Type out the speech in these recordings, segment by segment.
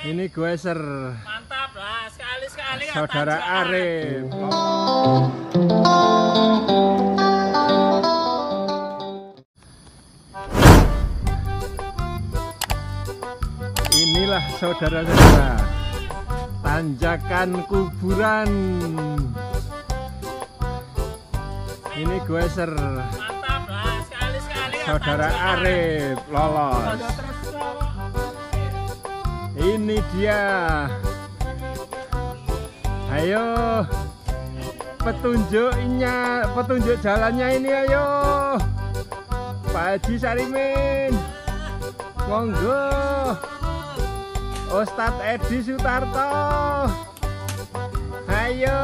Ini Gueser. Mantap lah, sekali-sekali kan Saudara. Arif. Inilah saudara-saudara tanjakan kuburan. Ini Gueser. Mantap lah, sekali-sekali kan Saudara. Arif lolos. Ini dia. Ayo. Petunjuknya, petunjuk jalannya ini ayo. Pak Haji Sarimin. Monggo. Ustadz Edi Sutarto. Ayo.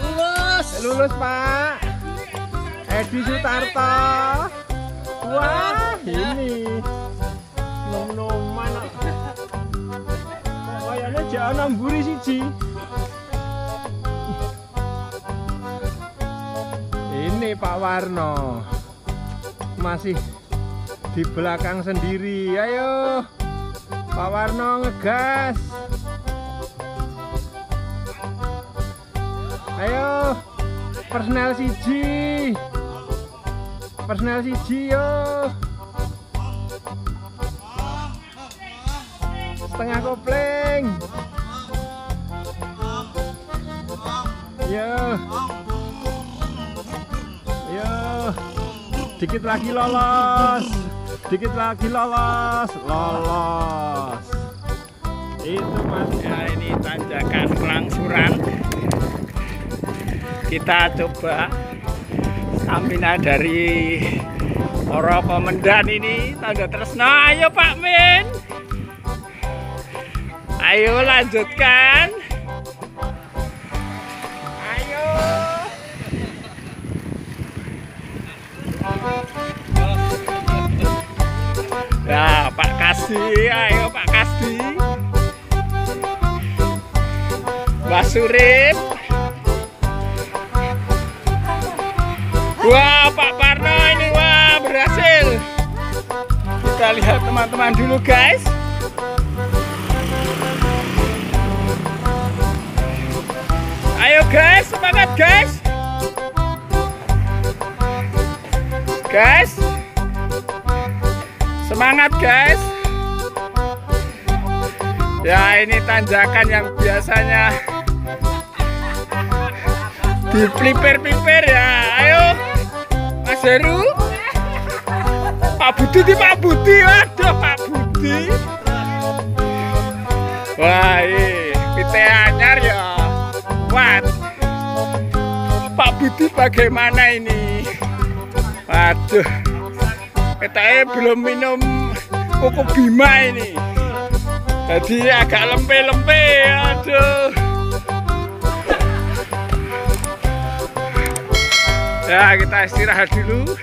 Lulus. Lulus, Pak. Edi Sutarto. Wah, ini. Nom-noman. Jangan namburi siji. Ini Pak Warno. Masih di belakang sendiri. Ayo. Pak Warno ngegas. Ayo. Personel siji. Personel siji yo. Setengah kopling. Yo. Yo. Dikit lagi lolos. Dikit lagi lolos. Lolos. Itu Mas. Ya ini tanjakan pelangsuran. Kita coba stamina dari Oro Komendan ini tanda tresno. Ayo Pak Min. Ayo lanjutkan. Ayo. Ya Pak Kasdi, ayo Pak Kasdi. Mbak Surip. Wah, Pak Parno ini wah berhasil. Kita lihat teman-teman dulu, guys. Guys. Guys. Semangat guys. Ya ini tanjakan yang biasanya di pelipir-pelipir ya. Ayo, Mas Heru. Pak Budi di Pak Budi, waduh Pak Budi. Wah, ini pite Budi bagaimana ini? Waduh. Katanya belum minum kuku bima ini. Jadi agak lempe-lempe, aduh. Ya, kita istirahat dulu.